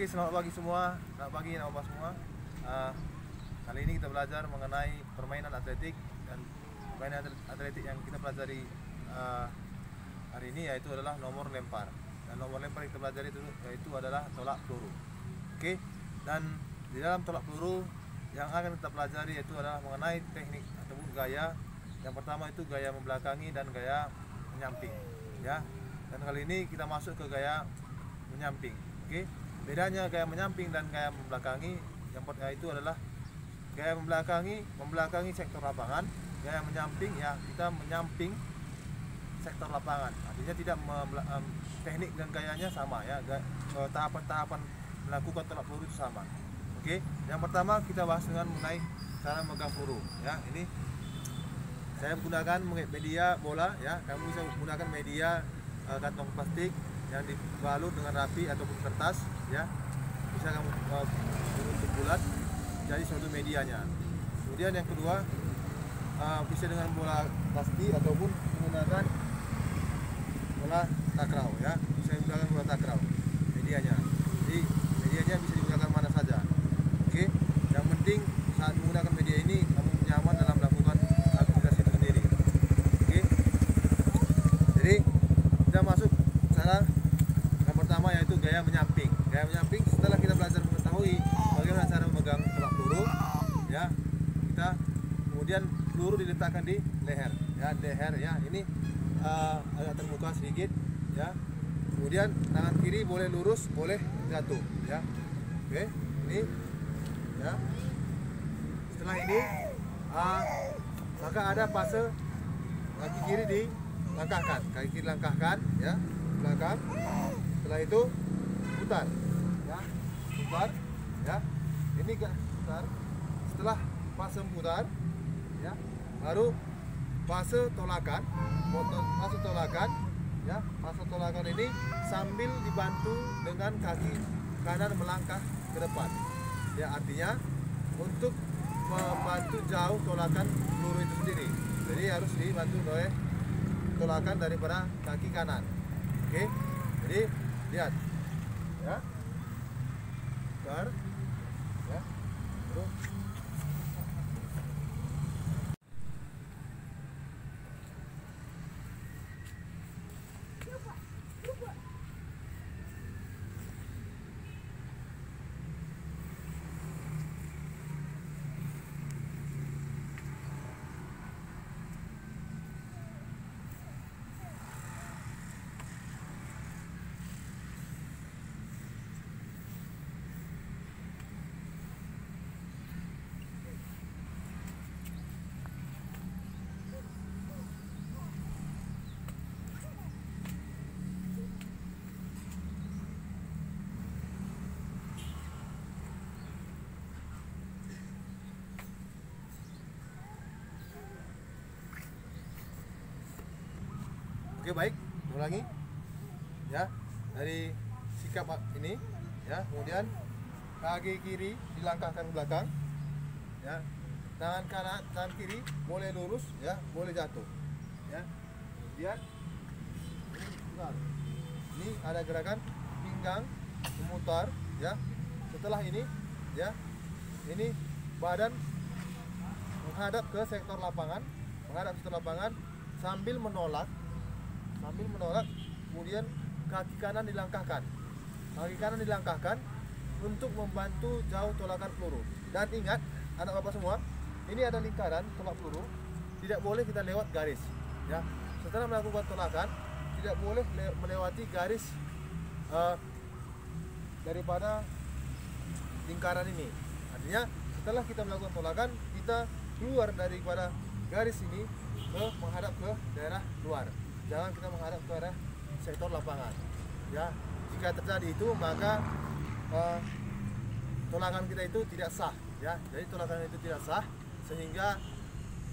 Oke, selamat pagi semua. Selamat pagi nama semua. Uh, kali ini kita belajar mengenai permainan atletik dan permainan atletik yang kita pelajari uh, hari ini yaitu adalah nomor lempar. Dan nomor lempar yang kita pelajari itu yaitu adalah tolak peluru. Oke. Dan di dalam tolak peluru yang akan kita pelajari yaitu adalah mengenai teknik ataupun gaya. Yang pertama itu gaya membelakangi dan gaya menyamping, ya. Dan kali ini kita masuk ke gaya menyamping. Oke. Bedanya gaya menyamping dan gaya membelakangi yang pertama itu adalah gaya membelakangi membelakangi sektor lapangan, gaya menyamping ya kita menyamping sektor lapangan. Artinya tidak um, teknik dan gayanya sama ya. Eh, tahapan-tahapan melakukan tolak peluru itu sama. Oke. Yang pertama kita bahas dengan mengenai cara memegang peluru ya. Ini saya menggunakan media bola ya. Kamu bisa menggunakan media uh, kantong plastik yang dibalut dengan rapi ataupun kertas ya bisa kamu uh, bentuk bulat jadi suatu medianya. Kemudian yang kedua uh, bisa dengan bola plastik ataupun menggunakan bola takraw ya. Bisa menggunakan bola takraw medianya. Jadi medianya bisa digunakan mana saja. Oke yang penting saat menggunakan media ini kamu nyaman dalam melakukan aktivitas itu sendiri oke jadi kita masuk cara pertama yaitu gaya menyamping. Gaya menyamping setelah kita belajar mengetahui bagaimana cara memegang tolak peluru, ya kita kemudian peluru diletakkan di leher, ya leher ya ini uh, agak terbuka sedikit, ya. Kemudian tangan kiri boleh lurus, boleh jatuh, ya. Oke, ini, ya. Setelah ini, uh, maka ada fase kaki kiri dilangkahkan, kaki kiri langkahkan, ya, belakang setelah itu putar ya. Putar ya. Ini gak putar. Setelah fase putar ya baru fase tolakan fase tolakan ya. Fase tolakan ini sambil dibantu dengan kaki kanan melangkah ke depan. Ya artinya untuk membantu jauh tolakan peluru itu sendiri. Jadi harus dibantu oleh tolakan daripada kaki kanan. Oke? Jadi lihat ya Bentar. ya terus Oke baik, ulangi. Ya dari sikap ini ya. Kemudian kaki kiri dilangkahkan ke belakang ya. Tangan kanan tangan kiri boleh lurus ya. Boleh jatuh ya. Kemudian ini ada gerakan pinggang memutar ya. Setelah ini ya. Ini badan menghadap ke sektor lapangan menghadap sektor lapangan sambil menolak sambil menolak kemudian kaki kanan dilangkahkan. Kaki kanan dilangkahkan untuk membantu jauh tolakan peluru. Dan ingat anak bapak semua ini ada lingkaran tolak peluru. Tidak boleh kita lewat garis ya. Setelah melakukan tolakan tidak boleh melewati garis uh, daripada lingkaran ini. Artinya setelah kita melakukan tolakan kita keluar daripada garis ini ke menghadap ke daerah luar jangan kita menghadap ke arah sektor lapangan ya. Jika terjadi itu maka uh, tolakan kita itu tidak sah ya. Jadi tolakan itu tidak sah sehingga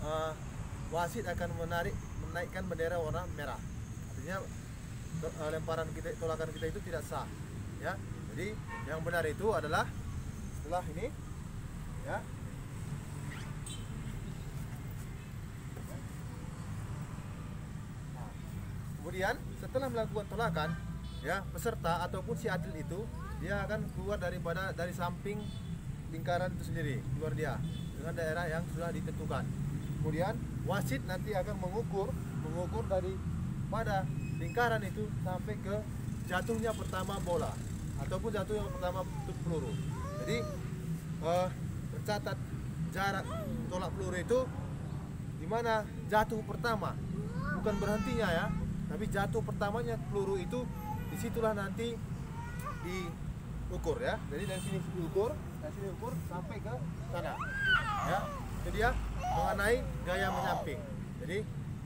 uh, wasit akan menarik menaikkan bendera warna merah. Artinya uh, lemparan kita tolakan kita itu tidak sah ya. Jadi yang benar itu adalah setelah ini ya Kemudian setelah melakukan tolakan, ya peserta ataupun si atlet itu dia akan keluar daripada dari samping lingkaran itu sendiri keluar dia dengan daerah yang sudah ditentukan. Kemudian wasit nanti akan mengukur mengukur dari pada lingkaran itu sampai ke jatuhnya pertama bola ataupun jatuhnya pertama peluru. Jadi eh, tercatat jarak tolak peluru itu di mana jatuh pertama. Bukan berhentinya ya tapi jatuh pertamanya peluru itu di situlah nanti diukur ya. Jadi dari sini diukur dari sini ukur sampai ke sana. Ya itu dia mengenai gaya menyamping. Jadi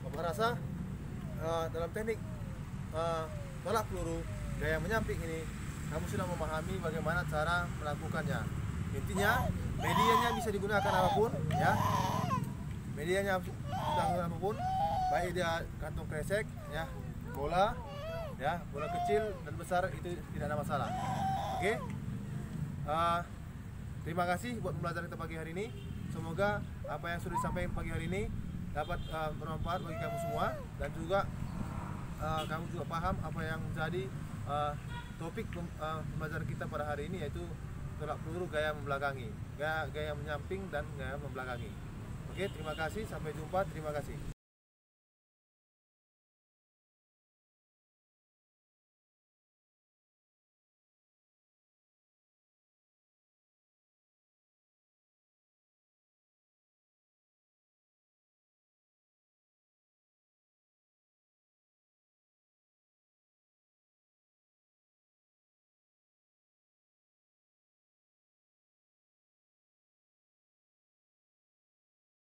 bapak rasa eh, dalam teknik eh, tolak peluru gaya menyamping ini kamu sudah memahami bagaimana cara melakukannya. Intinya medianya bisa digunakan apa pun ya. Medianya apa pun baik dia kantong kresek ya. Bola ya. Bola kecil dan besar itu tidak ada masalah. Oke? Eh, terima kasih buat pembelajaran kita pagi hari ini. Semoga apa yang sudah disampaikan pagi hari ini dapat eh, bermanfaat bagi kamu semua. Dan juga eh, kamu juga paham apa yang menjadi eh, topik pem- pembelajaran kita pada hari ini yaitu tolak peluru gaya membelakangi. Gaya, gaya menyamping dan gaya membelakangi. Oke? Terima kasih. Sampai jumpa. Terima kasih